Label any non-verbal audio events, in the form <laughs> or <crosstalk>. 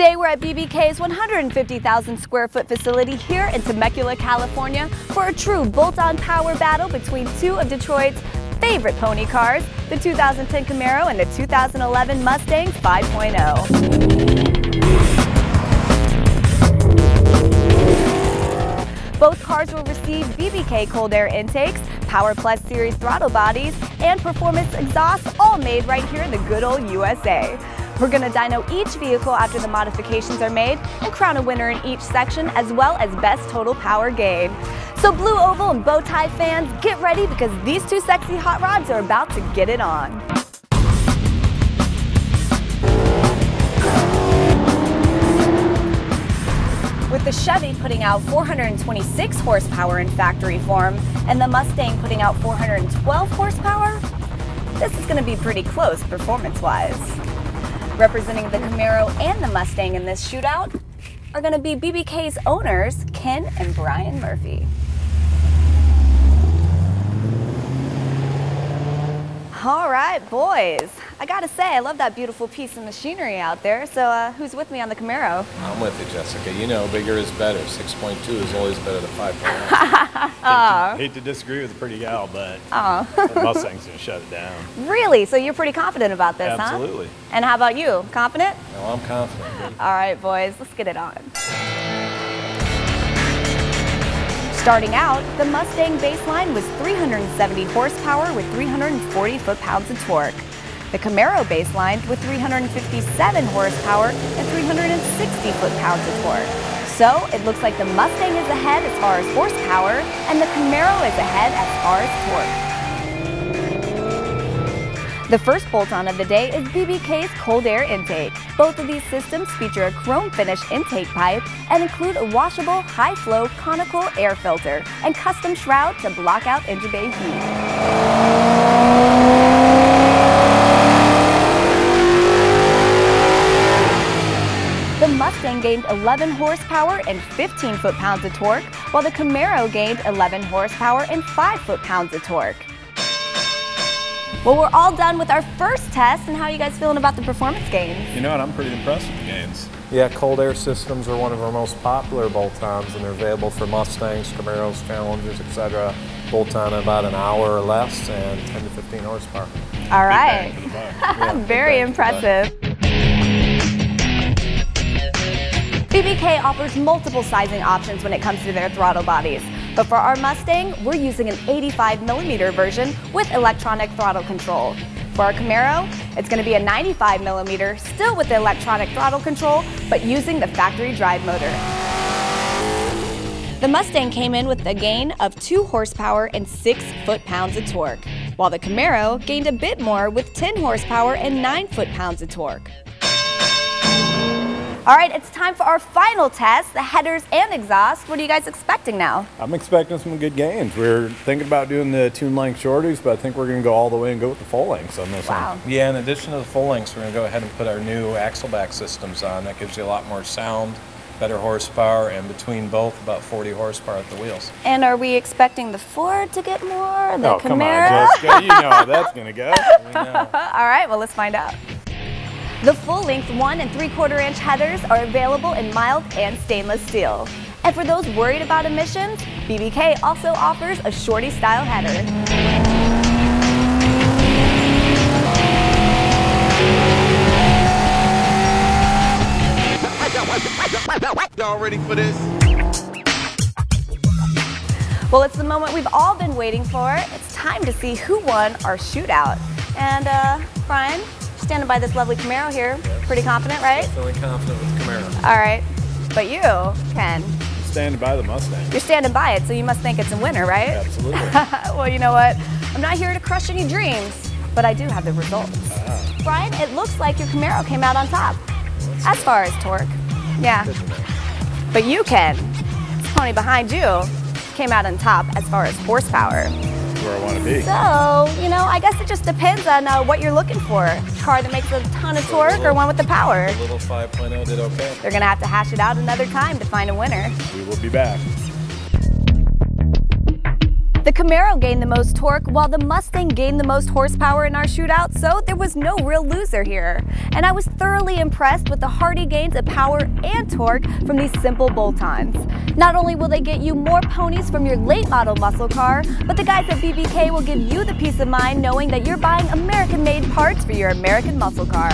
Today we're at BBK's 150,000 square foot facility here in Temecula, California for a true bolt-on power battle between two of Detroit's favorite pony cars, the 2010 Camaro and the 2011 Mustang 5.0. Both cars will receive BBK cold air intakes, Power Plus Series throttle bodies, and performance exhausts all made right here in the good old USA. We're going to dyno each vehicle after the modifications are made and crown a winner in each section as well as best total power gain. So Blue Oval and Bowtie fans, get ready because these two sexy hot rods are about to get it on. With the Chevy putting out 426 horsepower in factory form and the Mustang putting out 412 horsepower, this is going to be pretty close performance-wise. Representing the Camaro and the Mustang in this shootout are going to be BBK's owners, Ken and Brian Murphy. All right, boys. I gotta say, I love that beautiful piece of machinery out there. So, uh, who's with me on the Camaro? I'm with you, Jessica. You know, bigger is better. 6.2 is always better than 5.0. <laughs> hate, hate to disagree with a pretty gal, but the Mustang's gonna shut it down. Really? So you're pretty confident about this, Absolutely. huh? Absolutely. And how about you? Confident? No, I'm confident. All right, boys, let's get it on. Starting out, the Mustang baseline was 370 horsepower with 340 foot-pounds of torque. The Camaro baseline with 357 horsepower and 360 foot-pounds of torque. So it looks like the Mustang is ahead as far as horsepower and the Camaro is ahead as far as torque. The first bolt-on of the day is BBK's cold air intake. Both of these systems feature a chrome finish intake pipe and include a washable, high-flow conical air filter and custom shroud to block out engine bay heat. The Mustang gained 11 horsepower and 15 foot-pounds of torque, while the Camaro gained 11 horsepower and 5 foot-pounds of torque. Well, we're all done with our first test, and how are you guys feeling about the performance gains? You know what? I'm pretty impressed with the gains. Yeah, cold air systems are one of our most popular bolt-ons, and they're available for Mustangs, Camaros, Challengers, etc. Bolt-on in about an hour or less, and 10 to 15 horsepower. All right. <laughs> <laughs> Yeah, Very impressive. BBK offers multiple sizing options when it comes to their throttle bodies. But for our Mustang, we're using an 85 millimeter version with electronic throttle control. For our Camaro, it's going to be a 95 millimeter, still with the electronic throttle control, but using the factory drive motor. The Mustang came in with a gain of 2 horsepower and 6 foot-pounds of torque, while the Camaro gained a bit more with 10 horsepower and 9 foot-pounds of torque. All right, it's time for our final test, the headers and exhaust. What are you guys expecting now? I'm expecting some good gains. We're thinking about doing the tune length shorties, but I think we're going to go all the way and go with the full lengths on this Wow. one. Yeah, in addition to the full lengths, we're going to go ahead and put our new axle back systems on. That gives you a lot more sound, better horsepower, and between both, about 40 horsepower at the wheels. And are we expecting the Ford to get more, the oh, Camaro? come on, Jessica. You know how that's going to go. <laughs> We know. <laughs> All right, well, let's find out. The full-length one and three-quarter inch headers are available in mild and stainless steel. And for those worried about emissions, BBK also offers a shorty-style header. Y'all ready for this? Well, it's the moment we've all been waiting for. It's time to see who won our shootout. And uh, Brian, standing by this lovely Camaro here, pretty confident, right? Feeling confident with the Camaro. All right. But you, Ken, Standing by the Mustang. you're standing by it, so you must think it's a winner, right? Absolutely. <laughs> well, you know what? I'm not here to crush any dreams, but I do have the results. Ah. Brian, it looks like your Camaro came out on top as far as torque. Yeah. But you, Ken, this pony behind you, came out on top as far as horsepower. Where I want to be. So, you know, I guess it just depends on uh, what you're looking for. A car that makes a ton of torque or one with the power. The little 5.0 did okay. They're gonna have to hash it out another time to find a winner. We will be back. The Camaro gained the most torque while the Mustang gained the most horsepower in our shootout, so there was no real loser here. And I was thoroughly impressed with the hardy gains of power and torque from these simple bolt-ons. Not only will they get you more ponies from your late model muscle car, but the guys at BBK will give you the peace of mind knowing that you're buying American-made parts for your American muscle car.